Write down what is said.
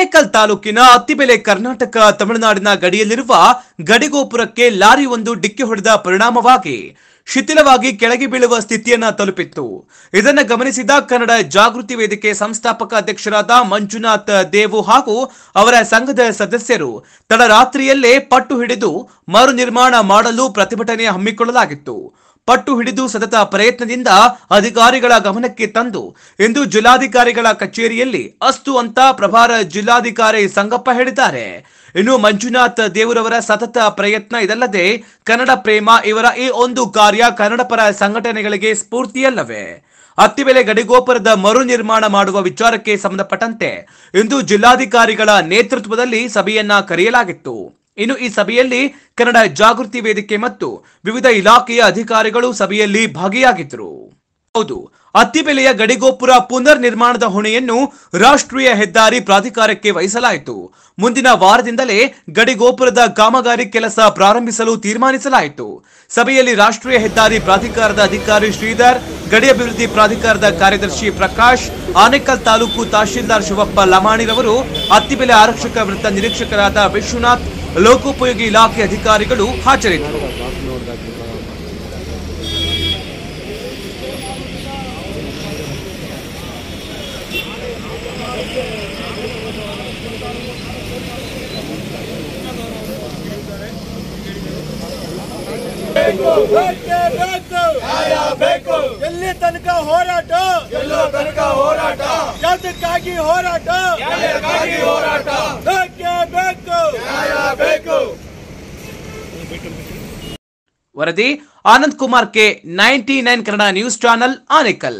ಆನೇಕಲ್ ತಾಲೂಕಿನ ಅತ್ತಿಬೆಲೆ ಕರ್ನಾಟಕ ತಮಿಳುನಾಡಿನ ಗಡಿಯಲ್ಲಿರುವ ಗಡಿಗೋಪುರಕ್ಕೆ ಲಾರಿ ಒಂದು ಡಿಕ್ಕಿ ಹೊಡೆದ ಪರಿಣಾಮವಾಗಿ ಶಿಥಿಲವಾಗಿ ಕೆಳಗೆ ಬೀಳುವ ಸ್ಥಿತಿಯನ್ನ ತಲುಪಿತ್ತು. ಇದನ್ನು ಗಮನಿಸಿದ ಕನ್ನಡ ಜಾಗೃತಿ ವೇದಿಕೆ ಸಂಸ್ಥಾಪಕ ಅಧ್ಯಕ್ಷರಾದ ಮಂಜುನಾಥ್ ದೇವು ಹಾಗೂ ಅವರ ಸಂಘದ ಸದಸ್ಯರು ತಡರಾತ್ರಿಯಲ್ಲೇ ಪಟ್ಟು ಹಿಡಿದು ಮರು ನಿರ್ಮಾಣ ಮಾಡಲು ಪ್ರತಿಭಟನೆ ಹಮ್ಮಿಕೊಳ್ಳಲಾಗಿತ್ತು. ಪಟ್ಟು ಹಿಡಿದು ಸತತ ಪ್ರಯತ್ನದಿಂದ ಅಧಿಕಾರಿಗಳ ಗಮನಕ್ಕೆ ತಂದು, ಎಂದು ಜಿಲ್ಲಾಧಿಕಾರಿಗಳ ಕಚೇರಿಯಲ್ಲಿ ಅಸ್ತು ಅಂತ ಪ್ರಭಾರ ಜಿಲ್ಲಾಧಿಕಾರಿ ಸಂಗಪ್ಪ ಹೇಳಿದ್ದಾರೆ. ಇನ್ನು ಮಂಜುನಾಥ್ ದೇವರವರ ಸತತ ಪ್ರಯತ್ನ ಇದಲ್ಲದೆ, ಕನ್ನಡ ಪ್ರೇಮ ಇವರ ಈ ಒಂದು ಕಾರ್ಯ ಕನ್ನಡ ಪರ ಸಂಘಟನೆಗಳಿಗೆ ಸ್ಫೂರ್ತಿಯಲ್ಲವೇ? ಅತ್ತಿಬೆಲೆ ಗಡಿಗೋಪುರದ ಮರು ನಿರ್ಮಾಣ ಮಾಡುವ ವಿಚಾರಕ್ಕೆ ಸಂಬಂಧಪಟ್ಟಂತೆ ಇಂದು ಜಿಲ್ಲಾಧಿಕಾರಿಗಳ ನೇತೃತ್ವದಲ್ಲಿ ಸಭೆಯನ್ನ ಕರೆಯಲಾಗಿತ್ತು. ಇನ್ನು ಈ ಸಭೆಯಲ್ಲಿ ಕನ್ನಡ ಜಾಗೃತಿ ವೇದಿಕೆ ಮತ್ತು ವಿವಿಧ ಇಲಾಖೆಯ ಅಧಿಕಾರಿಗಳು ಸಭೆಯಲ್ಲಿ ಭಾಗಿಯಾಗಿದ್ದರು. ಹೌದು ಅತ್ತಿಬೆಲೆಯ ಗಡಿಗೋಪುರ ಪುನರ್ ನಿರ್ಮಾಣದ ಹೊಣೆಯನ್ನು ರಾಷ್ಟ್ರೀಯ ಹೆದ್ದಾರಿ ಪ್ರಾಧಿಕಾರಕ್ಕೆ ವಹಿಸಲಾಯಿತು. ಮುಂದಿನ ವಾರದಿಂದಲೇ ಗಡಿಗೋಪುರದ ಕಾಮಗಾರಿ ಕೆಲಸ ಪ್ರಾರಂಭಿಸಲು ತೀರ್ಮಾನಿಸಲಾಯಿತು. ಸಭೆಯಲ್ಲಿ ರಾಷ್ಟ್ರೀಯ ಹೆದ್ದಾರಿ ಪ್ರಾಧಿಕಾರದ ಅಧಿಕಾರಿ ಶ್ರೀಧರ್, ಗಡಿ ಅಭಿವೃದ್ಧಿ ಪ್ರಾಧಿಕಾರದ ಕಾರ್ಯದರ್ಶಿ ಪ್ರಕಾಶ್, ಆನೇಕಲ್ ತಾಲೂಕು ತಹಶೀಲ್ದಾರ್ ಶಿವಪ್ಪ ಲಮಾಣಿರವರು ಅತ್ತಿಬೆಲೆ ಆರಕ್ಷಕ ವೃತ್ತ ನಿರೀಕ್ಷಕರಾದ ವಿಶ್ವನಾಥ್ ಲೋಕೋಪಯೋಗಿ ಇಲಾಖೆ ಅಧಿಕಾರಿಗಳು ಹಾಜರಿದ್ದರು. ಎಲ್ಲಿ ತನಕ ಹೋರಾಟ? ಎಲ್ಲೋ ತನಕ ಹೋರಾಟ? ಯಾತಕ್ಕಾಗಿ ಹೋರಾಟ? ಹೋರಾಟ? ಬೇಕು. ವರದಿ Anand Kumar K ninety nine Kannada news channel Anekal